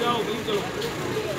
जाओ भाई चलो